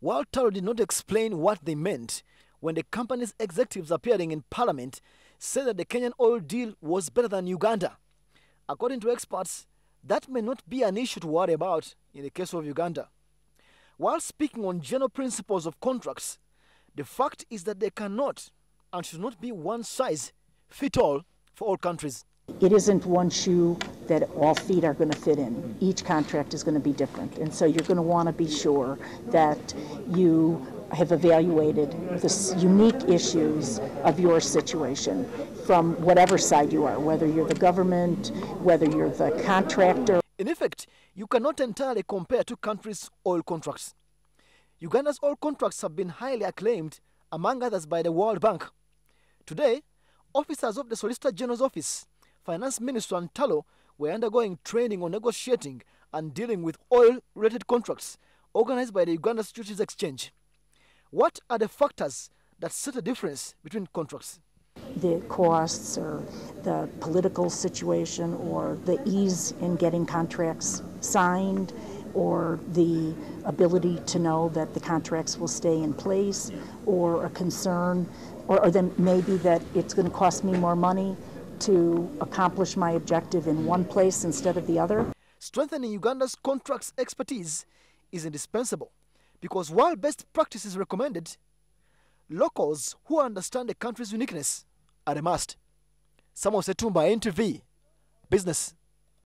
While Tullow did not explain what they meant, when the company's executives appearing in parliament said that the Kenyan oil deal was better than Uganda. According to experts, that may not be an issue to worry about in the case of Uganda. While speaking on general principles of contracts, the fact is that they cannot and should not be one size fit all for all countries. It isn't one shoe that all feet are going to fit in. Each contract is going to be different. And so you're going to want to be sure that you have evaluated the unique issues of your situation from whatever side you are, whether you're the government, whether you're the contractor. In effect, you cannot entirely compare two countries' oil contracts. Uganda's oil contracts have been highly acclaimed, among others by the World Bank. Today, officers of the Solicitor General's Office, Finance Minister and Tullow were undergoing training on negotiating and dealing with oil related contracts organized by the Uganda Securities Exchange. What are the factors that set a difference between contracts? The costs or the political situation or the ease in getting contracts signed or the ability to know that the contracts will stay in place or a concern or, or then maybe that it's going to cost me more money to accomplish my objective in one place instead of the other. Strengthening Uganda's contracts expertise is indispensable because while best practice is recommended, locals who understand the country's uniqueness are a must. Samuel Setumba, NTV, Business.